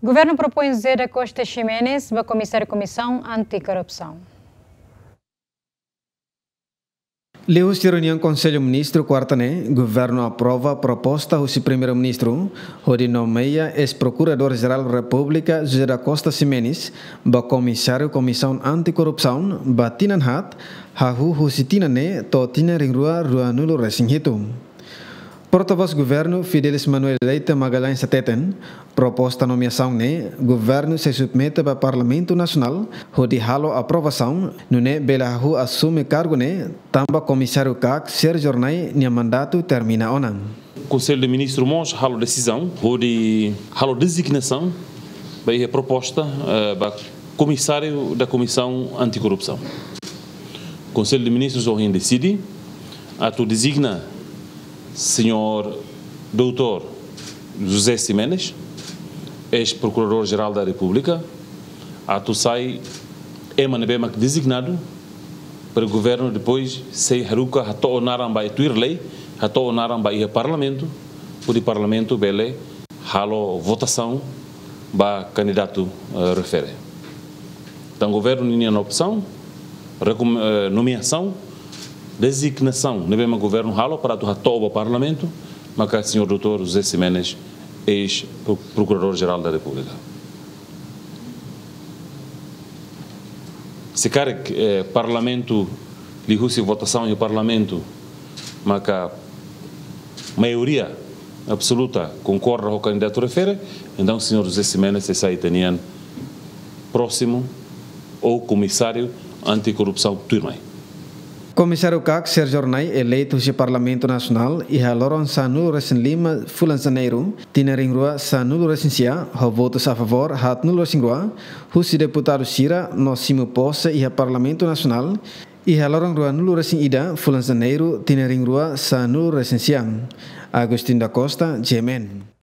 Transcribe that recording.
Governo propõe Zeda Costa Ximenes para comissário Comissão Anticorrupção. Lewis de reunião Conselho Ministro quarta-né, governo aprova a proposta do primeiro-ministro, onde nomeia ex-procurador-geral da República José da Costa Ximenes, para comissário Comissão Anticorrupção, Batinan Hat, Hahu Husitinane, Totina Ringrua Rua Nulo Resinghito. Porta-voz governo Fidelis Manuel Leite Magalhães Sateten, proposta nomeação ne, governo se submete para Parlamento Nacional, onde halo aprovação, no ne Belahu assume cargo ne, tamba comissário CAC, ser jornai, nia mandato termina onan. Conselho de Ministros Mons halo decisão, onde halo designação, vai a proposta para comissário da Comissão Anticorrupção. Conselho de Ministros hoje decide, a tu designa senhor doutor José Simenes, ex-procurador-geral da República, ato sai emanebema designado para o governo depois se haruka hato onaram by tuir lei, hato onaram by parlamento, por o parlamento bele halo votação ba candidato uh, refere. Então o governo tinha opção, uh, nomeação designação no mesmo governo halo para o o parlamento mas o senhor doutor José Simenes ex-procurador-geral da República. Se que eh, parlamento ligue votação em parlamento mas a maioria absoluta concorda ao candidato refere então o senhor José Simenes está aí próximo ou comissário anticorrupção turmai Comissário CAC Sérgio Ornai, eleito de Parlamento Nacional, e a Loron Sanu Resen Lima, Fulan Janeiro, Tinering Rua Sanu Resen Sia, votos a favor, Hat Nulo Resen Rua, Husi Deputado Sira, Nosimo Posse e a Parlamento Nacional, e a Loron Rua Nulo Resen Ida, Fulan Janeiro, Tinering Rua Sanu Resen Sia. Agostinho da Costa, Gemen.